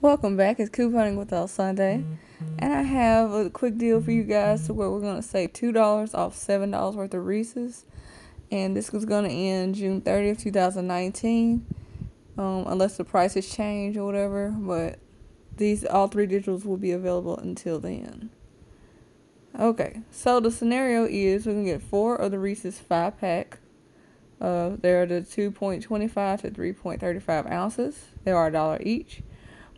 Welcome back. It's couponing with Alsande, and I have a quick deal for you guys to where we're gonna save two dollars off seven dollars worth of Reese's, and this was gonna end June thirtieth, two thousand nineteen, um, unless the prices change or whatever. But these all three digitals will be available until then. Okay, so the scenario is we're gonna get four of the Reese's five pack. Uh, they're the 2.25 to 3.35 ounces. They are a dollar each.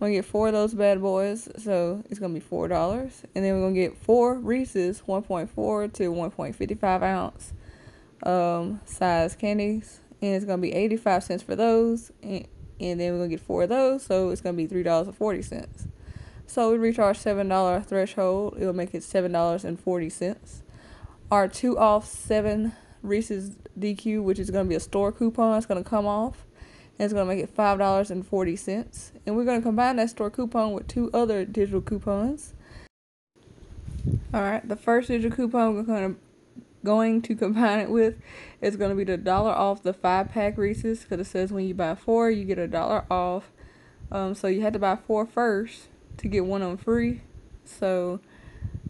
We're gonna get four of those bad boys, so it's gonna be four dollars. And then we're gonna get four Reese's 1.4 to 1.55 ounce um, size candies, and it's gonna be 85 cents for those. And, and then we're gonna get four of those, so it's gonna be three dollars and forty cents. So we reach our seven dollar threshold. It'll make it seven dollars and forty cents. Our two off seven Reese's DG, which is gonna be a store coupon, is gonna come off it's going to make it $5.40. And we're going to combine that store coupon with two other digital coupons. All right, the first digital coupon we're going to going to combine it with is going to be the dollar off the five pack Reese's because it says when you buy four you get a dollar off. Um, so you had to buy four first to get one of them free. So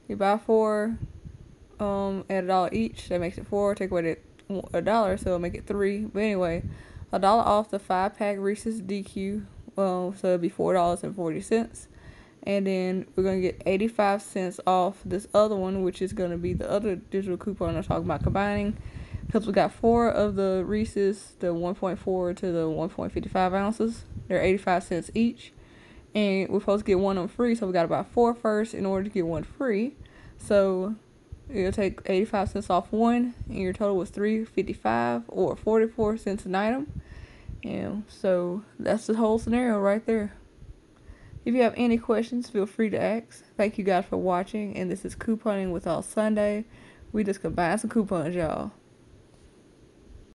you buy four um, at a dollar each. That makes it four. Take away a dollar, so it'll make it three. But anyway, a dollar off the five pack Reese's DG. Well, um, so it'll be four dollars and forty cents. And then we're gonna get eighty five cents off this other one, which is gonna be the other digital coupon I'm talking about combining. Because we got four of the Reese's, the 1.4 to the 1.55 ounces. They're 85 cents each. And we're supposed to get one of them free, so we gotta buy four first in order to get one free. So You'll take 85 cents off one, and your total was 355 or 44 cents an item. And so that's the whole scenario right there. If you have any questions, feel free to ask. Thank you guys for watching, and this is Couponing with Alsande. We just combined some coupons, y'all.